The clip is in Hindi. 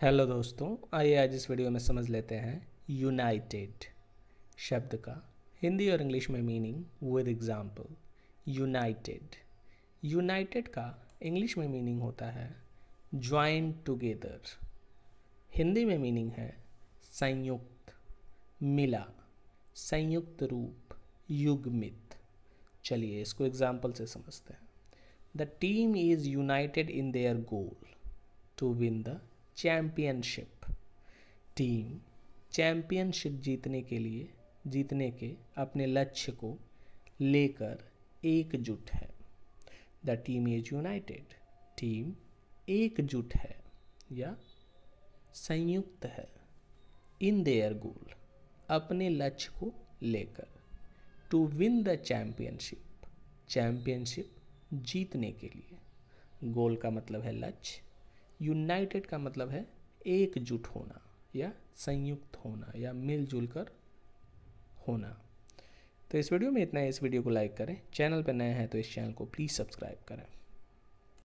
हेलो दोस्तों, आइए आज इस वीडियो में समझ लेते हैं यूनाइटेड शब्द का। हिंदी और इंग्लिश में meaning with example united united का इंग्लिश में मीनिंग होता है ज्वाइन टुगेदर हिंदी में मीनिंग है संयुक्त, मिला, संयुक्त रूप, युगमित। चलिए इसको एग्ज़ाम्पल से समझते हैं। The team is united in their goal to win the championship team championship जीतने के लिए, जीतने के अपने लक्ष्य को लेकर एकजुट है। The team is united team एकजुट है या संयुक्त है। इन देयर गोल अपने लक्ष्य को लेकर। To win the championship championship जीतने के लिए। गोल का मतलब है लक्ष्य। यूनाइटेड का मतलब है एकजुट होना या संयुक्त होना या मिलजुल कर होना। तो इस वीडियो में इतना है। इस वीडियो को लाइक करें। चैनल पर नया है तो इस चैनल को प्लीज़ सब्सक्राइब करें।